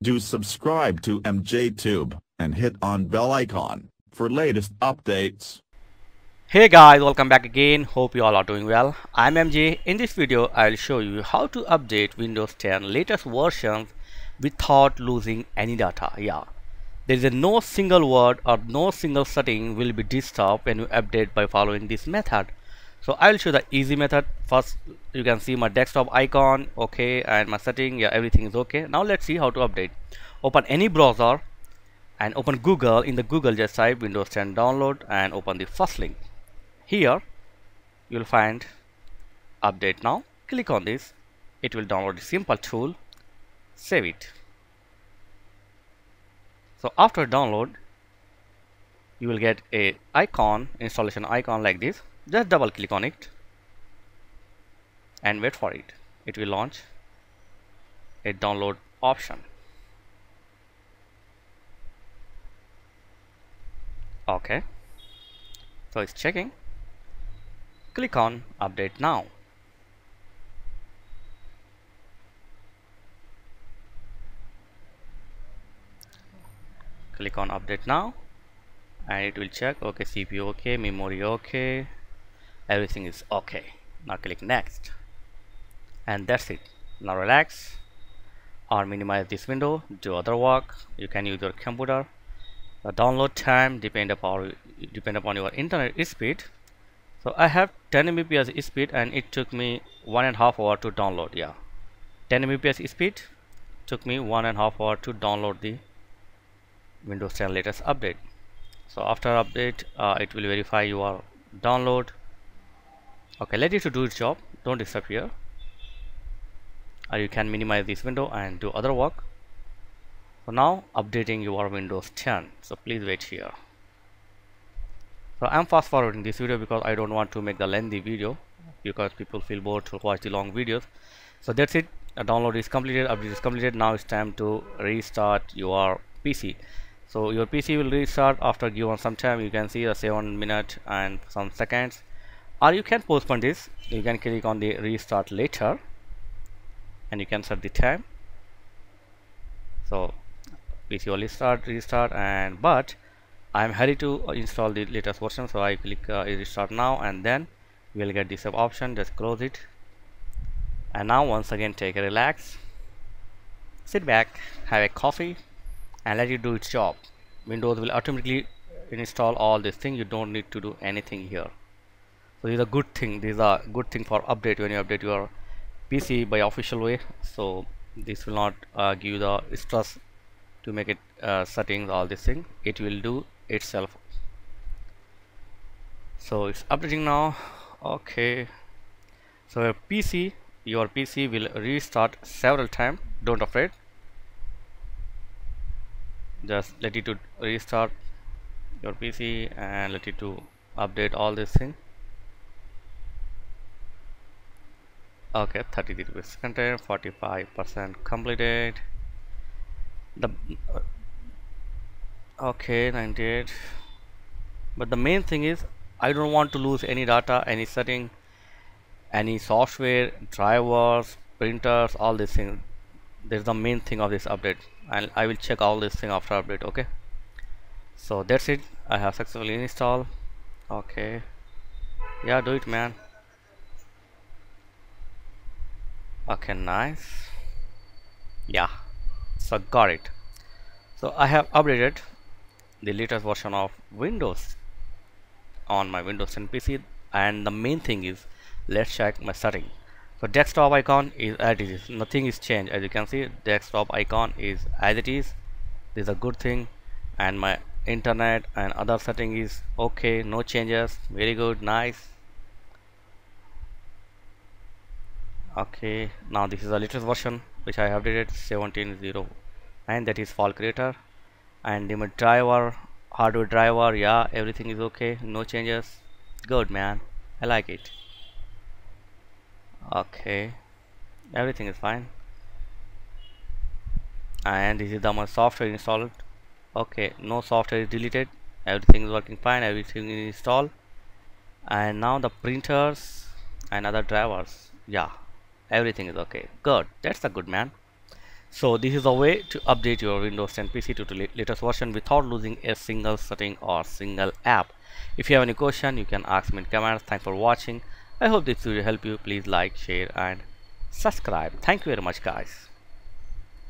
Do subscribe to MJTube and hit on bell icon for latest updates. Hey guys, welcome back again. Hope you all are doing well. I'm MJ. In this video, I'll show you how to update Windows 10 latest versions without losing any data. Yeah, there is no single word or no single setting will be disturbed when you update by following this method. So I will show the easy method. First, you can see my desktop icon, okay, and my setting. Yeah, everything is okay. Now let's see how to update. Open any browser and open Google. In the Google, just type Windows 10 download and open the first link. Here, you'll find update now. Click on this. It will download the simple tool. Save it. So after download, you will get a icon, installation icon like this just double click on it and wait for it. It will launch a download option. Okay. So it's checking. Click on update now. Click on update now and it will check okay CPU okay memory okay everything is okay. Now click next. And that's it. Now relax or minimize this window. Do other work. You can use your computer. The download time depend upon depend upon your internet speed. So I have 10 Mbps speed and it took me one and a half hour to download yeah. 10 Mbps speed took me one and a half hour to download the Windows 10 latest update. So after update uh, it will verify your download okay let it to do its job. Don't disappear or you can minimize this window and do other work. So now updating your Windows 10 so please wait here. So I'm fast forwarding this video because I don't want to make the lengthy video because people feel bored to watch the long videos. So that's it. Download is completed update is completed. Now it's time to restart your PC so your PC will restart after given some time. You can see a 7 minute and some seconds or you can postpone this. You can click on the restart later. And you can set the time. So PC will start restart and but I'm ready to install the latest version. So I click uh, restart now and then we'll get this option. Just close it. And now once again take a relax. Sit back. Have a coffee. And let it do its job. Windows will automatically install all this thing you don't need to do anything here so these are a good thing this is a good thing for update when you update your PC by official way. So this will not uh, give you the stress to make it uh, settings all this thing. It will do itself. So it's updating now. Okay. So your PC your PC will restart several times don't afraid. Just let it to restart your PC and let it to update all this thing okay 33 percent content 45 percent completed. The uh, okay 98 but the main thing is I don't want to lose any data any setting any software drivers printers all these things. There's the main thing of this update. And I will check all this thing after update okay? So that's it. I have successfully installed. Okay. Yeah do it man okay nice. Yeah so got it. So I have updated the latest version of Windows on my Windows 10 PC and the main thing is let's check my setting. So desktop icon is as it is. Nothing is changed. As you can see desktop icon is as it is. This is a good thing. And my internet and other setting is okay. No changes. Very good. Nice okay now this is the latest version which I have updated 17.0 that is Fall Creator. And the driver hardware driver yeah everything is okay no changes. Good man. I like it. Okay everything is fine. And this is the my software installed. Okay no software is deleted. Everything is working fine everything is installed. And now the printers and other drivers yeah everything is okay. Good. That's a good man. So this is a way to update your Windows 10 PC to the latest version without losing a single setting or single app. If you have any question you can ask me in comments. Thanks for watching. I hope this video helped you. Please like share and subscribe. Thank you very much guys